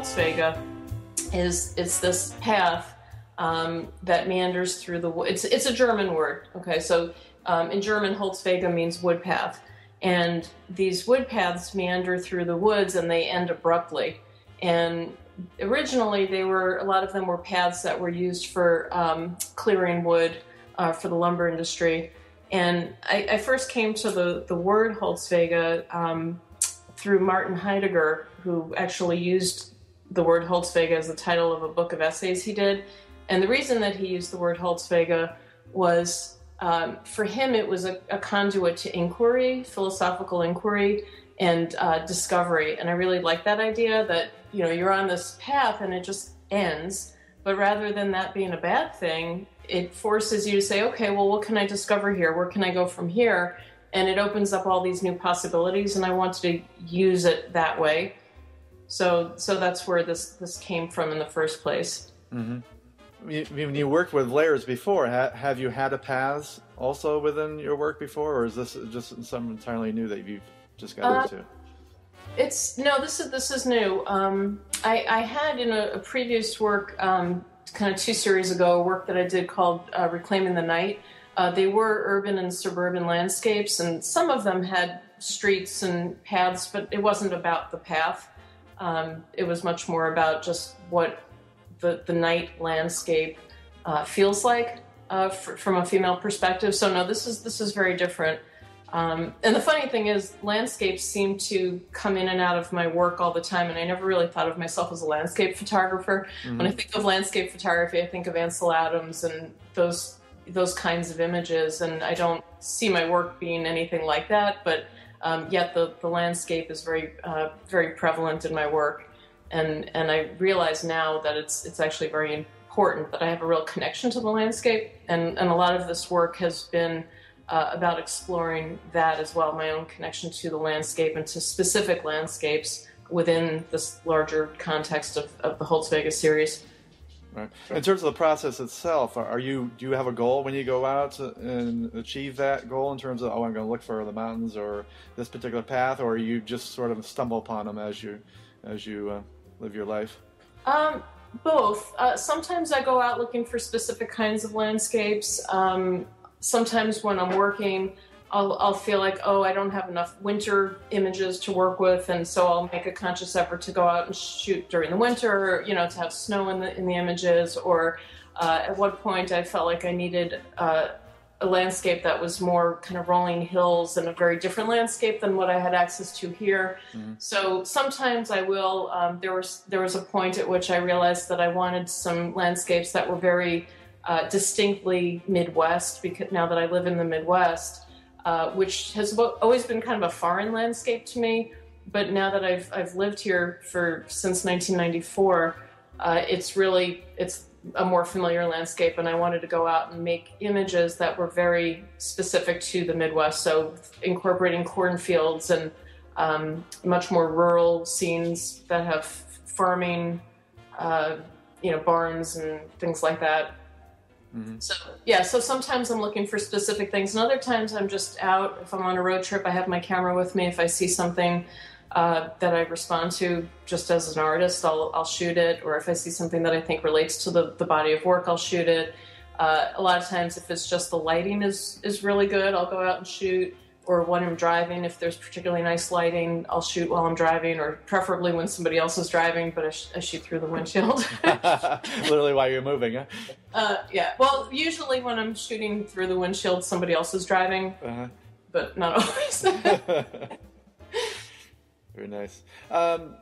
Holzwege is it's this path um, that meanders through the It's it's a German word. Okay, so um, in German, Holzwege means wood path, and these wood paths meander through the woods and they end abruptly. And originally, they were a lot of them were paths that were used for um, clearing wood uh, for the lumber industry. And I, I, first came to the the word Holzwege um, through Martin Heidegger, who actually used the word Holzwege as the title of a book of essays he did. And the reason that he used the word Holzwege was um, for him, it was a, a, conduit to inquiry, philosophical inquiry, and uh, discovery. And I really like that idea that you know you're on this path and it just ends. But rather than that being a bad thing, it forces you to say, okay, well, what can I discover here? Where can I go from here? And it opens up all these new possibilities, and I wanted to use it that way. So, so that's where this this came from in the first place. Mm-hmm. When you worked with layers before, have you had a paths also within your work before, or is this just something entirely new that you've just got uh, into? It's no, this is this is new. Um, I, I, had in a, a previous work, um, kind of two series ago, a work that I did called uh, "Reclaiming the Night." Uh, they were urban and suburban landscapes, and some of them had streets and paths, but it wasn't about the path. Um, it was much more about just what the, the night landscape uh, feels like uh, f- from a female perspective. So no, this is this is very different. Um, and the funny thing is, landscapes seem to come in and out of my work all the time, and I never really thought of myself as a landscape photographer. Mm-hmm. When I think of landscape photography, I think of Ansel Adams and those those kinds of images, and I don't see my work being anything like that. But um, yet, the, the landscape is very uh, very prevalent in my work and and I realize now that it's it's actually very important that I have a real connection to the landscape, and and a lot of this work has been uh, about exploring that as well, my own connection to the landscape and to specific landscapes within this larger context of, of the Holzwege series. Right. In terms of the process itself, are you do you have a goal when you go out to, and achieve that goal in terms of oh I'm going to look for the mountains or this particular path, or you just sort of stumble upon them as you as you uh, live your life? Um, both. Uh, sometimes I go out looking for specific kinds of landscapes. Um, sometimes when I'm working, I'll, I'll, feel like, oh, I don't have enough winter images to work with, and so I'll make a conscious effort to go out and shoot during the winter, you know, to have snow in the in the images. Or uh, at one point, I felt like I needed uh, a landscape that was more kind of rolling hills and a very different landscape than what I had access to here. Mm-hmm. So sometimes I will. Um, there was there was a point at which I realized that I wanted some landscapes that were very uh, distinctly Midwest. Because now that I live in the Midwest, uh, which has always been kind of a foreign landscape to me, but now that I've I've lived here for since 1994, uh, it's really it's a more familiar landscape and I wanted to go out and make images that were very specific to the Midwest. So incorporating cornfields and um, much more rural scenes that have farming, uh, you know, barns and things like that. Mm-hmm. So yeah, so sometimes I'm looking for specific things, and other times I'm just out. If I'm on a road trip, I have my camera with me. If I see something uh, that I respond to just as an artist, I'll, I'll shoot it. Or if I see something that I think relates to the, the body of work, I'll shoot it. Uh, a lot of times, if it's just the lighting is, is really good, I'll go out and shoot. Or when I'm driving, if there's particularly nice lighting, I'll shoot while I'm driving, or preferably when somebody else is driving, but I, sh- I shoot through the windshield. Literally while you're moving, huh? Uh, yeah. Well, usually when I'm shooting through the windshield, somebody else is driving, uh-huh. but not always. Very nice. Um,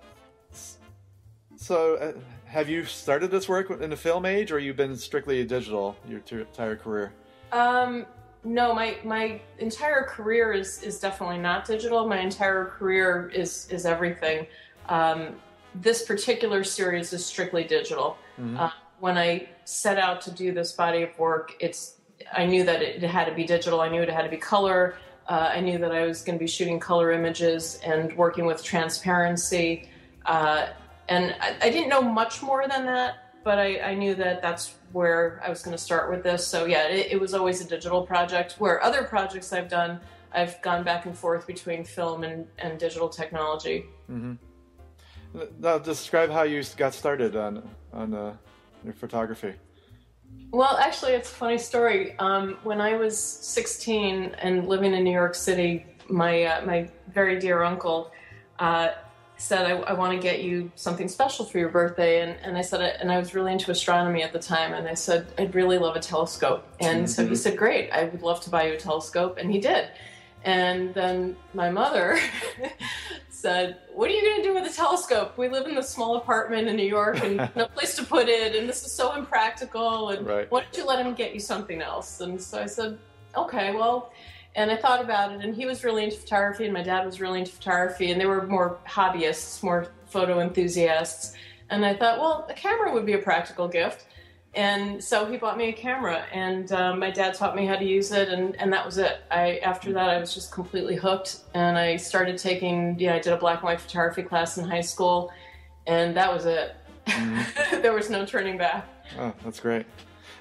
so, uh, have you started this work in the film age, or you've been strictly digital your t- entire career? Um, no, my my entire career is is definitely not digital. My entire career is is everything. Um, this particular series is strictly digital. Mm-hmm. Uh, when I set out to do this body of work, it's I knew that it, had to be digital. I knew it had to be color. Uh, I knew that I was going to be shooting color images and working with transparency. Uh, and I, I, didn't know much more than that, but I, I knew that that's where I was going to start with this. So, yeah, it, it, was always a digital project. Where other projects I've done, I've gone back and forth between film and, and digital technology. Mm-hmm. Now, describe how you got started on on uh, your photography. Well, actually, it's a funny story. Um, when I was 16 and living in New York City, my uh, my very dear uncle uh, said, I, I want to get you something special for your birthday. And, and I said, and I was really into astronomy at the time. And I said, I'd really love a telescope. And mm-hmm. so he mm-hmm. said, Great, I would love to buy you a telescope. And he did. And then my mother said, What are you going to do with a telescope? We live in this small apartment in New York and no place to put it. And this is so impractical. And right. why don't you let him get you something else? And so I said, Okay, well, and I thought about it, and he was really into photography, and my dad was really into photography, and they were more hobbyists, more photo enthusiasts. And I thought, well, a camera would be a practical gift. And so he bought me a camera, and um, my dad taught me how to use it, and, and that was it. I after that, I was just completely hooked, and I started taking. Yeah, I did a black and white photography class in high school, and that was it. Mm-hmm. there was no turning back. Oh, that's great.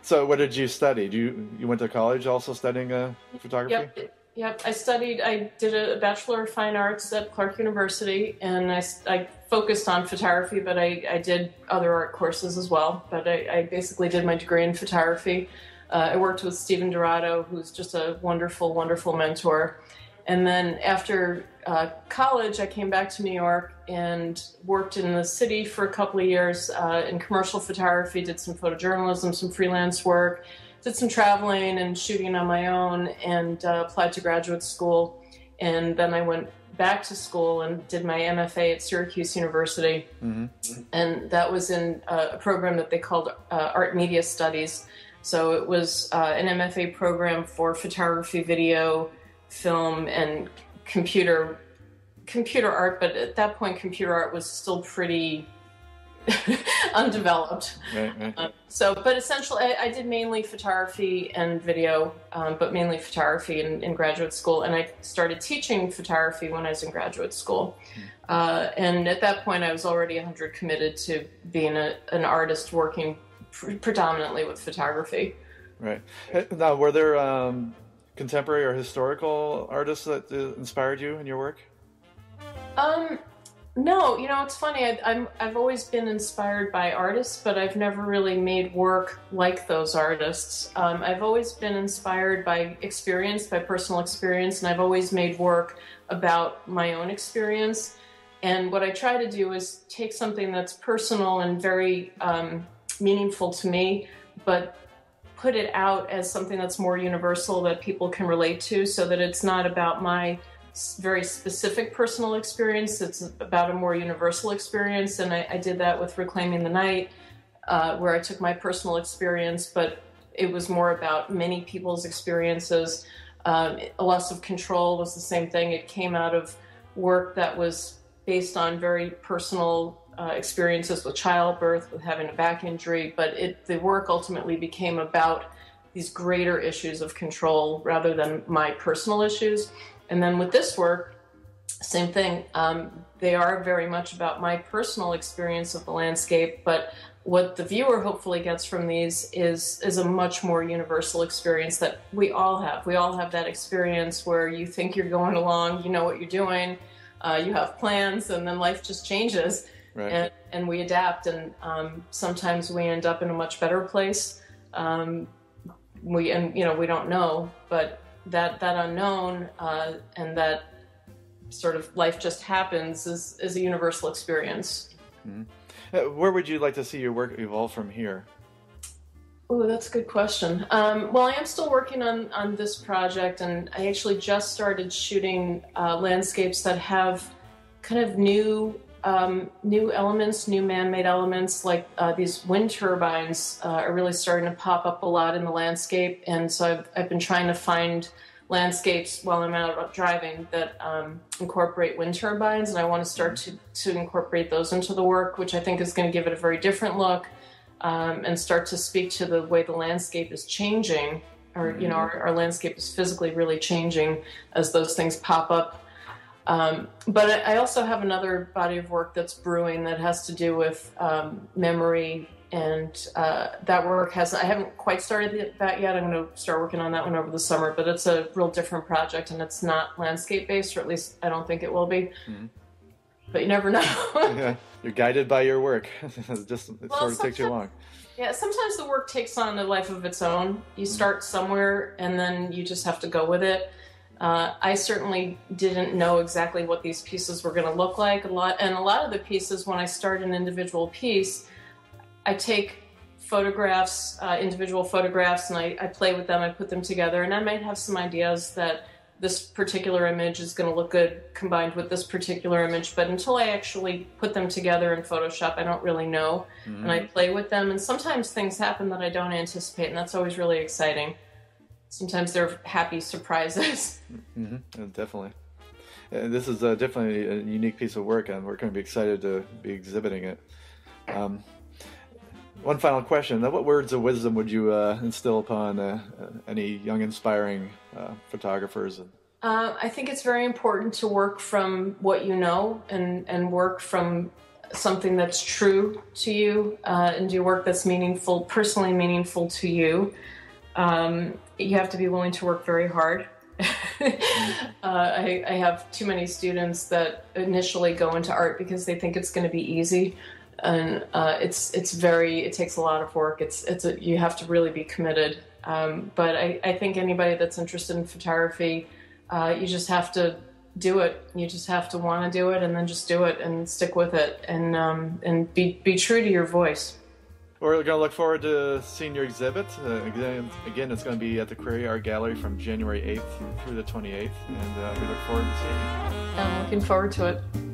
So, what did you study? Do you you went to college also studying uh, photography? Yep. Yep, I studied. I did a bachelor of fine arts at Clark University, and I, I focused on photography, but I, I did other art courses as well. But I, I basically did my degree in photography. Uh, I worked with Stephen DiRado, who's just a wonderful, wonderful mentor. And then after uh, college, I came back to New York and worked in the city for a couple of years uh, in commercial photography, did some photojournalism, some freelance work, did some traveling and shooting on my own, and uh, applied to graduate school. And then I went back to school and did my MFA at Syracuse University. Mm-hmm. And that was in uh, a program that they called uh, Art Media Studies. So it was uh, an MFA program for photography, video, film and computer computer art, but at that point, computer art was still pretty undeveloped. Right, right. Um, so, but essentially, I, I, did mainly photography and video, um, but mainly photography in, in, graduate school. And I started teaching photography when I was in graduate school. Hmm. Uh, and at that point, I was already 100 committed to being a, an artist working pr- predominantly with photography. Right. Now, were there um, contemporary or historical artists that uh, inspired you in your work? Um, no, you know it's funny. I, I'm I've always been inspired by artists, but I've never really made work like those artists. Um, I've always been inspired by experience, by personal experience, and I've always made work about my own experience. And what I try to do is take something that's personal and very um, meaningful to me, but put it out as something that's more universal that people can relate to so that it's not about my very specific personal experience. It's about a more universal experience and i, I did that with reclaiming the night uh, where i took my personal experience but it was more about many people's experiences. Um, a loss of control was the same thing. It came out of work that was based on very personal uh, experiences with childbirth, with having a back injury, but it, the work ultimately became about these greater issues of control rather than my personal issues. And then with this work, same thing. Um, they are very much about my personal experience of the landscape, but what the viewer hopefully gets from these is is a much more universal experience that we all have. We all have that experience where you think you're going along, you know what you're doing, uh, you have plans, and then life just changes right. and, and we adapt. And um, sometimes we end up in a much better place. Um, we and you know we don't know, but that that unknown uh, and that sort of life just happens is is a universal experience. Mm-hmm. Uh, where would you like to see your work evolve from here? Oh, that's a good question. Um, well, I am still working on, on this project, and I actually just started shooting uh, landscapes that have kind of new um, new elements, new man-made elements, like uh, these wind turbines, uh, are really starting to pop up a lot in the landscape. And so I've, I've been trying to find landscapes while I'm out driving that um, incorporate wind turbines, and I want to start to, to incorporate those into the work, which I think is going to give it a very different look um, and start to speak to the way the landscape is changing, or you know, our, our landscape is physically really changing as those things pop up um, but I also have another body of work that's brewing that has to do with um, memory, and uh, that work has I haven't quite started that yet. I'm going to start working on that one over the summer, but it's a real different project, and it's not landscape based, or at least I don't think it will be. Mm-hmm. but you never know. yeah, you're guided by your work. it just it well, sort of takes you long. Yeah, sometimes the work takes on a life of its own. You mm-hmm. start somewhere and then you just have to go with it. Uh, I certainly didn't know exactly what these pieces were going to look like. A lot, and a lot of the pieces, when I start an individual piece, I take photographs, uh, individual photographs, and I, I, play with them. I put them together, and I might have some ideas that this particular image is going to look good combined with this particular image. But until I actually put them together in Photoshop, I don't really know. Mm-hmm. And I play with them, and sometimes things happen that I don't anticipate, and that's always really exciting. Sometimes they're happy surprises. Mm-hmm. definitely. Uh, this is uh, definitely a unique piece of work, and we're going to be excited to be exhibiting it. Um, one final question: What words of wisdom would you uh, instill upon uh, uh, any young, inspiring uh, photographers? Uh, I think it's very important to work from what you know and and work from something that's true to you uh, and do work that's meaningful, personally meaningful to you. Um, you have to be willing to work very hard. I, I have too many students that initially go into art because they think it's going to be easy and uh, it's it's very it takes a lot of work. It's it's a, you have to really be committed. Um, but I, I think anybody that's interested in photography, uh, you just have to do it. You just have to want to do it, and then just do it and stick with it, and um, and be be true to your voice. We're going to look forward to seeing your exhibit. Uh, again, again, it's going to be at the Crary Art Gallery from January 8th through the 28th, and uh, we look forward to seeing you. I'm looking forward to it.